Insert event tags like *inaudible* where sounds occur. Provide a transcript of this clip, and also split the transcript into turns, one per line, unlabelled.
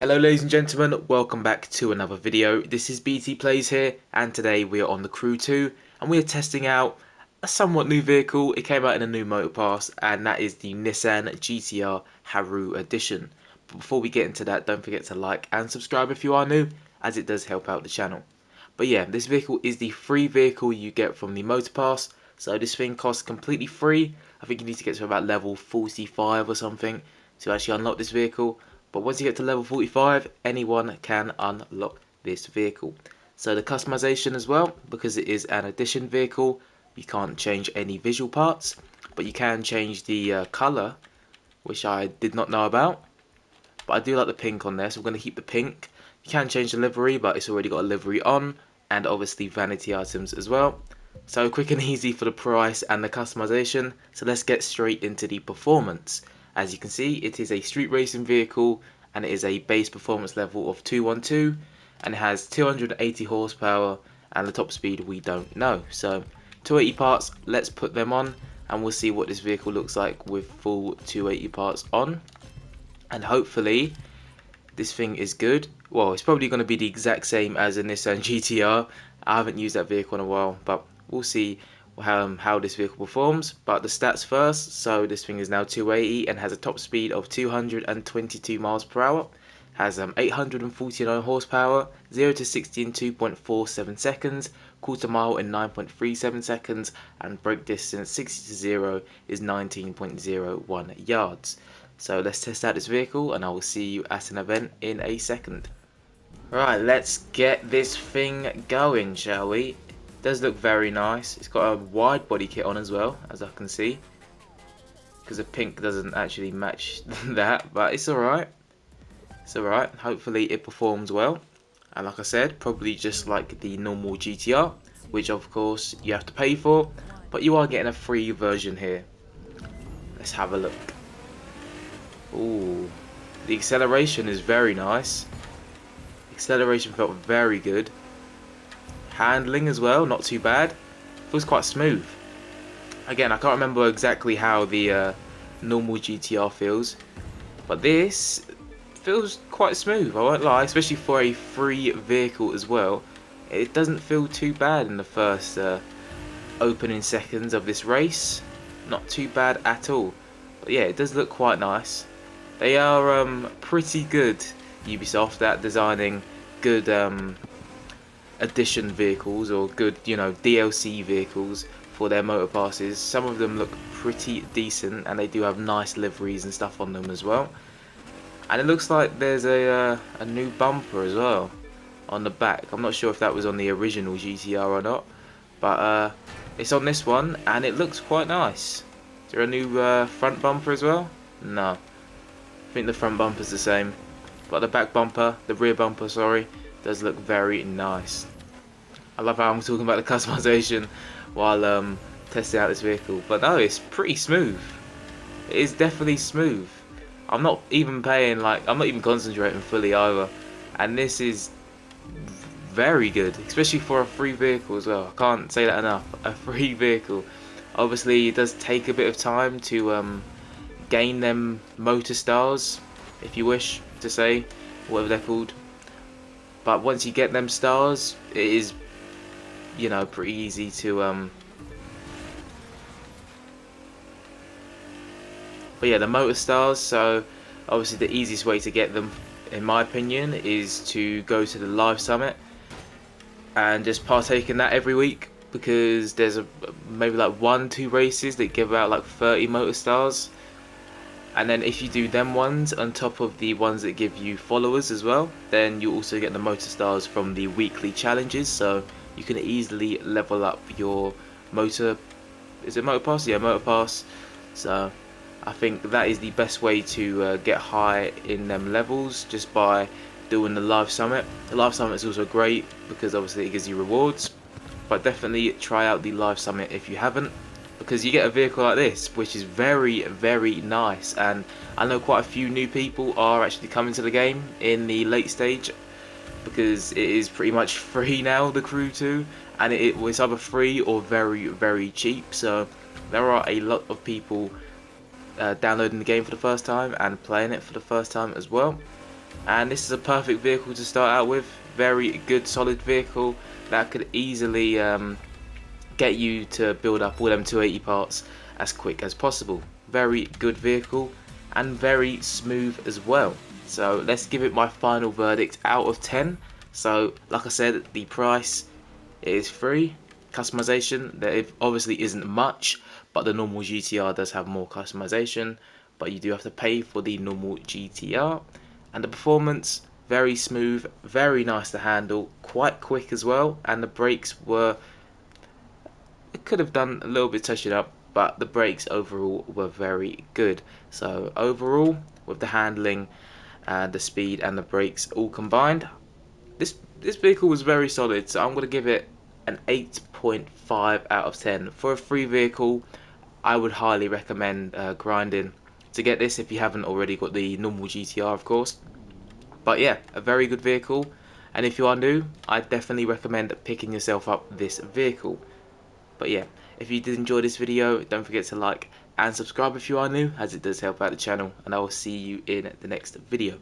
Hello ladies and gentlemen, welcome back to another video. This is BTPlayz here and today we are on the Crew 2 and we are testing out a somewhat new vehicle. It came out in a new motor pass and that is the Nissan GTR Haru Edition. But before we get into that, don't forget to like and subscribe if you are new as it does help out the channel. But yeah, this vehicle is the free vehicle you get from the motor pass. So this thing costs completely free. I think you need to get to about level 45 or something to actually unlock this vehicle but once you get to level 45 anyone can unlock this vehicle. So the customization as well because it is an edition vehicle you can't change any visual parts but you can change the uh, color which I did not know about. But I do like the pink on there so we're going to keep the pink. You can change the livery but it's already got a livery on and obviously vanity items as well. So quick and *laughs* easy for the price and the customization. So let's get straight into the performance as you can see, it is a street racing vehicle and it is a base performance level of 212 and it has 280 horsepower and the top speed we don't know. So 280 parts, let's put them on and we'll see what this vehicle looks like with full 280 parts on. And hopefully this thing is good. Well, it's probably going to be the exact same as a Nissan GTR. I haven't used that vehicle in a while, but we'll see um, how this vehicle performs, but the stats first. So this thing is now 280 and has a top speed of 222 miles per hour. Has um, 849 horsepower, 0 to 60 in 2.47 seconds, quarter mile in 9.37 seconds, and brake distance 60 to 0 is 19.01 yards. So let's test out this vehicle and I will see you at an event in a second. Right, let's get this thing going, shall we? Does look very nice. It's got a wide body kit on as well, as I can see. Because the pink doesn't actually match *laughs* that, but it's alright. It's alright. Hopefully it performs well. And like I said, probably just like the normal GTR, which of course you have to pay for, but you are getting a free version here. Let's have a look. Ooh, the acceleration is very nice. Acceleration felt very good. Handling as well, not too bad. Feels quite smooth. Again, I can't remember exactly how the uh, normal GTR feels, but this feels quite smooth, I won't lie, especially for a free vehicle as well. It doesn't feel too bad in the first uh, opening seconds of this race. Not too bad at all. But yeah, it does look quite nice. They are um, pretty good, Ubisoft, at designing good um, edition vehicles or good, you know, DLC vehicles for their motor passes. Some of them look pretty decent and they do have nice liveries and stuff on them as well. And it looks like there's a, uh, a new bumper as well on the back. I'm not sure if that was on the original GTR or not, but uh, it's on this one and it looks quite nice. Is there a new uh, front bumper as well? No. I think the front bumper's the same. But the back bumper, the rear bumper, sorry, does look very nice. I love how I'm talking about the customization *laughs* while um, testing out this vehicle. But no, it's pretty smooth. It is definitely smooth. I'm not even paying like I'm not even concentrating fully either. And this is very good, especially for a free vehicle as well. I can't say that enough. *laughs* A free vehicle. Obviously, it does take a bit of time to um, gain them motor stars, if you wish to say, whatever they're called. But once you get them stars, it is, you know, pretty easy to um. But yeah, the motor stars. So obviously, the easiest way to get them, in my opinion, is to go to the live summit and just partake in that every week because there's a maybe like one two races that give out like 30 motor stars and then if you do them ones on top of the ones that give you followers as well then you also get the motor stars from the weekly challenges. So you can easily level up your motor is it motor pass? Yeah motor pass. So I think that is the best way to uh, get high in them levels just by doing the live summit. The live summit is also great because obviously it gives you rewards but definitely try out the live summit if you haven't because you get a vehicle like this which is very very nice. And I know quite a few new people are actually coming to the game in the late stage because it is pretty much *laughs* free now the crew 2 and it was either free or very very cheap. So there are a lot of people uh, downloading the game for the first time and playing it for the first time as well. And this is a perfect vehicle to start out with. Very good solid vehicle that could easily um, get you to build up all them 280 parts as quick as possible. Very good vehicle and very smooth as well. So let's give it my final verdict out of 10 so like I said the price is free. Customization there obviously isn't much but the normal GTR does have more customization. But you do have to pay for the normal GTR and the performance very smooth very nice to handle quite quick as well. And the brakes were could have done a little bit touch it up but the brakes overall were very good. So overall with the handling and the speed and the brakes all combined this this vehicle was very solid. So I'm going to give it an 8.5 out of 10 for a free vehicle I would highly recommend uh, grinding to get this if you haven't already got the normal GTR of course. But yeah a very good vehicle. And if you are new I definitely recommend picking yourself up this vehicle but yeah if you did enjoy this video don't forget to like and subscribe if you are new as it does help out the channel and I will see you in the next video